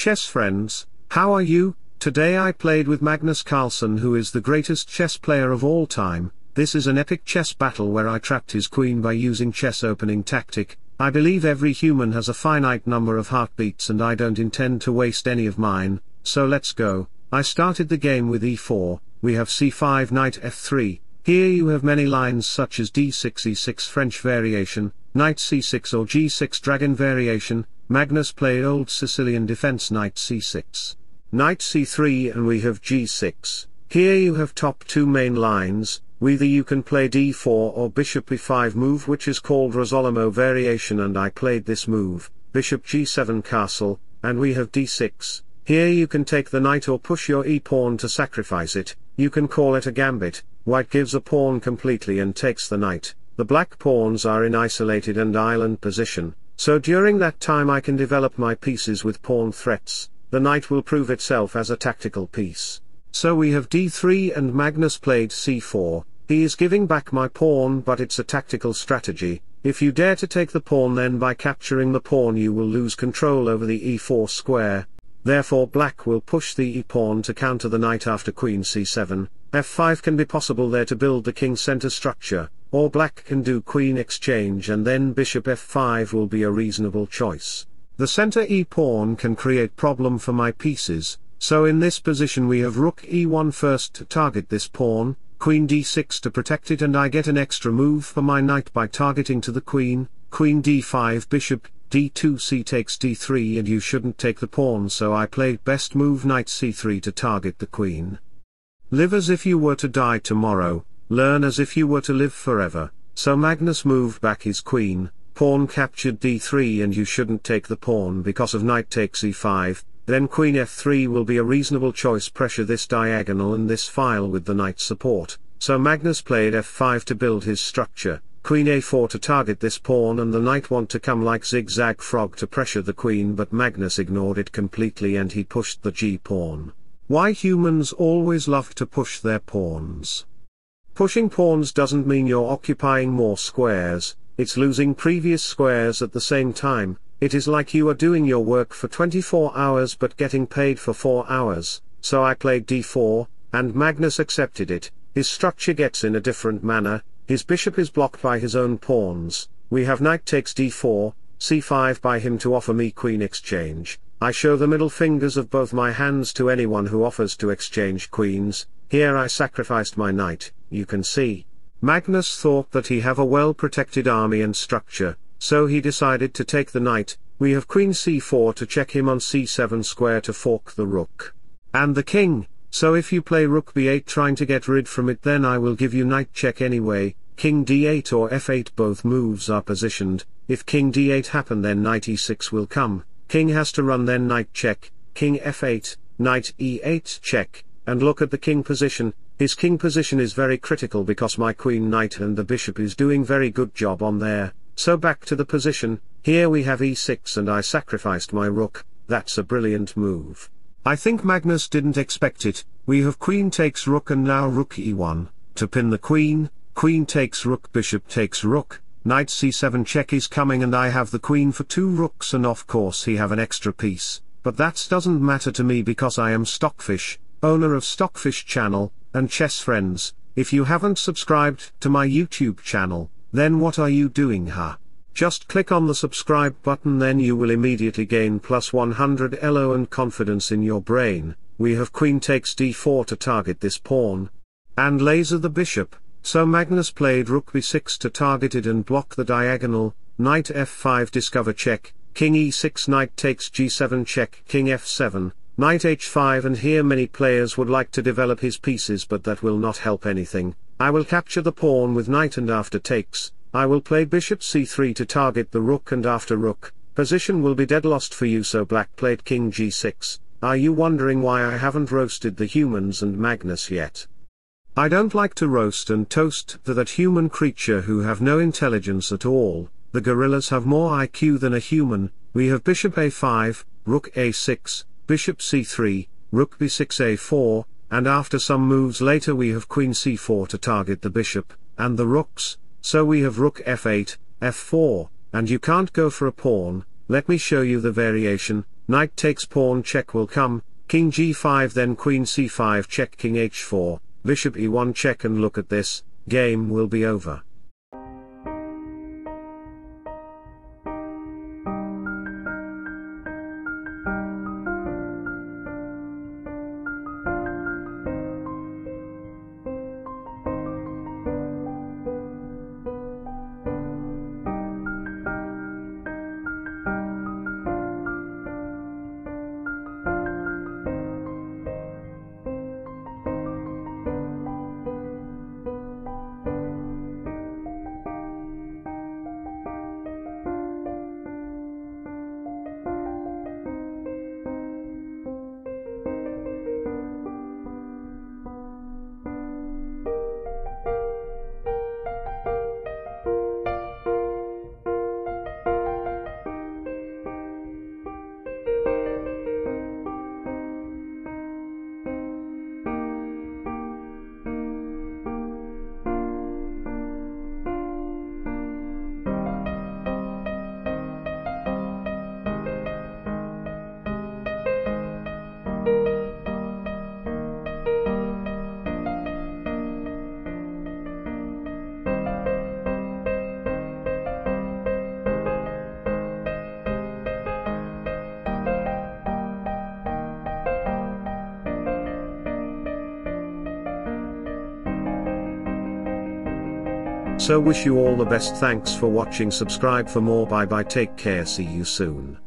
chess friends, how are you? Today I played with Magnus Carlsen who is the greatest chess player of all time, this is an epic chess battle where I trapped his queen by using chess opening tactic, I believe every human has a finite number of heartbeats and I don't intend to waste any of mine, so let's go, I started the game with e4, we have c5 knight f3, here you have many lines such as d6 e6 French variation, knight c6 or g6 dragon variation, Magnus played old Sicilian defense knight c6 knight c3 and we have g6. Here you have top two main lines, whether you can play d4 or bishop e5 move which is called Rossolimo variation and I played this move, bishop g7 castle, and we have d6. Here you can take the knight or push your e-pawn to sacrifice it, you can call it a gambit, white gives a pawn completely and takes the knight, the black pawns are in isolated and island position, so during that time I can develop my pieces with pawn threats, the knight will prove itself as a tactical piece. So we have d3 and Magnus played c4, he is giving back my pawn but it's a tactical strategy, if you dare to take the pawn then by capturing the pawn you will lose control over the e4 square, therefore black will push the e-pawn to counter the knight after queen c7, f5 can be possible there to build the king center structure, or black can do queen exchange and then bishop f5 will be a reasonable choice. The center e-pawn can create problem for my pieces, so in this position we have rook e1 first to target this pawn, queen d6 to protect it and I get an extra move for my knight by targeting to the queen, queen d5 bishop, d2 c takes d3 and you shouldn't take the pawn so I played best move knight c3 to target the queen. Live as if you were to die tomorrow, learn as if you were to live forever, so Magnus moved back his queen, pawn captured d3 and you shouldn't take the pawn because of knight takes e5, then queen f3 will be a reasonable choice. Pressure this diagonal and this file with the knight support, so Magnus played f5 to build his structure, queen a4 to target this pawn and the knight want to come like zigzag frog to pressure the queen but Magnus ignored it completely and he pushed the g-pawn. Why humans always love to push their pawns. Pushing pawns doesn't mean you're occupying more squares, it's losing previous squares at the same time, it is like you are doing your work for 24 hours but getting paid for 4 hours, so I played d4, and Magnus accepted it, his structure gets in a different manner, his bishop is blocked by his own pawns, we have knight takes d4, c5 by him to offer me queen exchange, I show the middle fingers of both my hands to anyone who offers to exchange queens, here I sacrificed my knight, you can see. Magnus thought that he have a well-protected army and structure, so he decided to take the knight, we have queen c4 to check him on c7 square to fork the rook. And the king, so if you play rook b8 trying to get rid from it then I will give you knight check anyway, king d8 or f8 both moves are positioned, if king d8 happen then knight e6 will come, king has to run then knight check, king f8, knight e8 check, and look at the king position, his king position is very critical because my queen knight and the bishop is doing very good job on there, so back to the position, here we have e6 and I sacrificed my rook, that's a brilliant move. I think Magnus didn't expect it, we have queen takes rook and now rook e1, to pin the queen, queen takes rook bishop takes rook, knight c7 check is coming and I have the queen for two rooks and of course he have an extra piece, but that doesn't matter to me because I am Stockfish, owner of Stockfish channel, and chess friends, if you haven't subscribed to my YouTube channel, then what are you doing huh? Just click on the subscribe button then you will immediately gain plus 100 elo and confidence in your brain, we have queen takes d4 to target this pawn, and laser the bishop, so Magnus played rook b6 to target it and block the diagonal, knight f5 discover check, king e6 knight takes g7 check. King f7, Knight h5 and here many players would like to develop his pieces but that will not help anything, I will capture the pawn with knight and after takes, I will play bishop c3 to target the rook and after rook, position will be dead lost for you so black played king g6, are you wondering why I haven't roasted the humans and Magnus yet? I don't like to roast and toast to that human creature who have no intelligence at all, the gorillas have more IQ than a human, we have bishop a5, rook a6, bishop c3, rook b6 a4, and after some moves later we have queen c4 to target the bishop, and the rooks, so we have rook f8, f4, and you can't go for a pawn, let me show you the variation, Knight takes pawn check will come, king g5 then queen c5 check king h4, bishop e1 check and look at this, game will be over. So wish you all the best. Thanks for watching. Subscribe for more. Bye bye. Take care. See you soon.